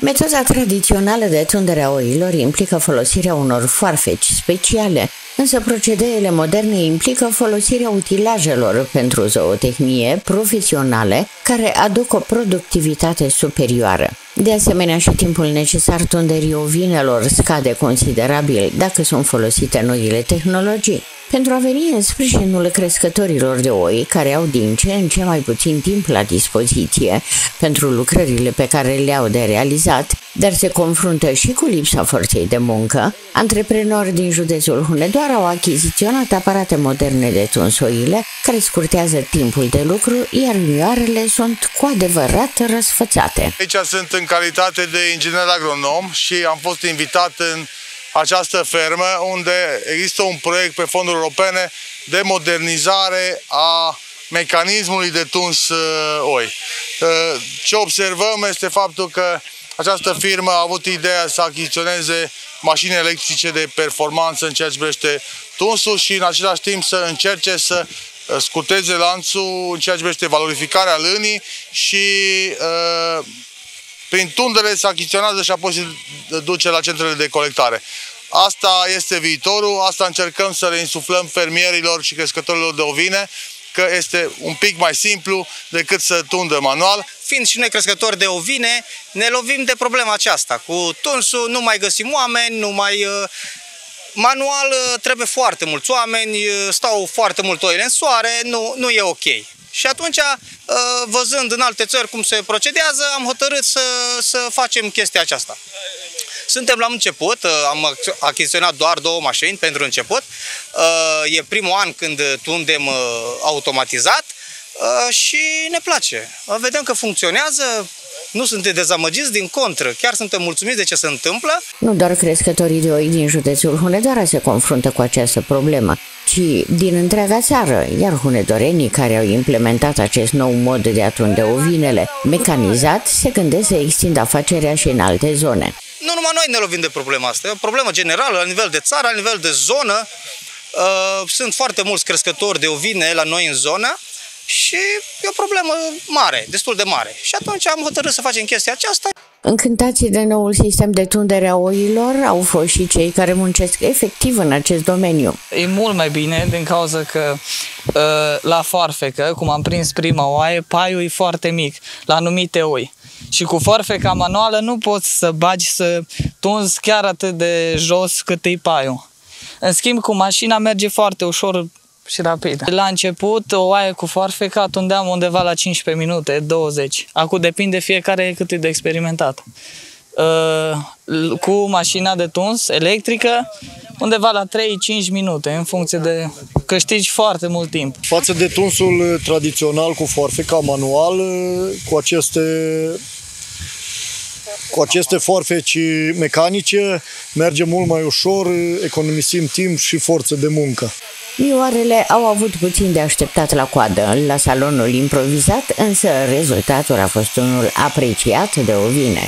Metoda tradițională de tundere a oilor implică folosirea unor foarfeci speciale, însă procedeele moderne implică folosirea utilajelor pentru zootehnie profesionale care aduc o productivitate superioară. De asemenea, și timpul necesar tunderii ovinelor scade considerabil dacă sunt folosite noile tehnologii. Pentru a veni în sprijinul crescătorilor de oi, care au din ce în ce mai puțin timp la dispoziție pentru lucrările pe care le-au de realizat, dar se confruntă și cu lipsa forței de muncă, antreprenori din județul Hunedoara au achiziționat aparate moderne de tunsoile, care scurtează timpul de lucru, iar unioarele sunt cu adevărat răsfățate. Aici sunt în calitate de inginer agronom și am fost invitat în această fermă unde există un proiect pe fonduri europene de modernizare a mecanismului de tuns uh, oi. Uh, ce observăm este faptul că această firmă a avut ideea să achiziționeze mașini electrice de performanță în ceea ce privește tunsul și în același timp să încerce să uh, scurteze lanțul în ceea ce privește valorificarea lânii și uh, prin tundere se achiziționează și apoi se duce la centrele de colectare. Asta este viitorul, asta încercăm să le insuflăm fermierilor și crescătorilor de ovine, că este un pic mai simplu decât să tundă manual. Fiind și noi crescători de ovine, ne lovim de problema aceasta. Cu tunsul nu mai găsim oameni, nu mai... Uh, manual uh, trebuie foarte mulți oameni, uh, stau foarte mult oile în soare, nu, nu e ok. Și atunci, văzând în alte țări cum se procedează, am hotărât să, să facem chestia aceasta. Suntem la început, uh, am achiziționat doar două mașini pentru început. Uh, e primul an când tundem uh, automatizat și ne place. Vedem că funcționează, nu suntem dezamăgiți, din contră, chiar suntem mulțumiți de ce se întâmplă. Nu doar crescătorii de oi din județul Hunedoara se confruntă cu această problemă, ci din întreaga țară, iar hunedorenii care au implementat acest nou mod de a tunde ovinele mecanizat se gândesc să extindă afacerea și în alte zone. Nu numai noi ne lovim de problema asta, e o problemă generală la nivel de țară, la nivel de zonă. Uh, sunt foarte mulți crescători de ovine la noi în zonă și e o problemă mare, destul de mare. Și atunci am hotărât să facem chestia aceasta. Încântați de noul sistem de tundere a oilor au fost și cei care muncesc efectiv în acest domeniu. E mult mai bine din cauza că uh, la foarfecă, cum am prins prima oaie, paiul e foarte mic la anumite oi. Și cu forfeca manuală nu poți să bagi să tunzi chiar atât de jos cât e paiul. În schimb, cu mașina merge foarte ușor și rapid. La început, o oaie cu foarfeca tundeam undeva la 15 minute, 20. Acum depinde fiecare cât e de experimentat. Uh, cu mașina de tuns electrică, undeva la 3-5 minute, în funcție de... câștigi foarte mult timp. Față de tunsul tradițional cu forfeca manual, cu aceste cu aceste forfeci mecanice merge mult mai ușor, economisim timp și forță de muncă. Mioarele au avut puțin de așteptat la coadă la salonul improvizat, însă rezultatul a fost unul apreciat de ovine.